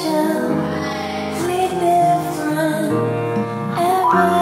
shall be different. Ever.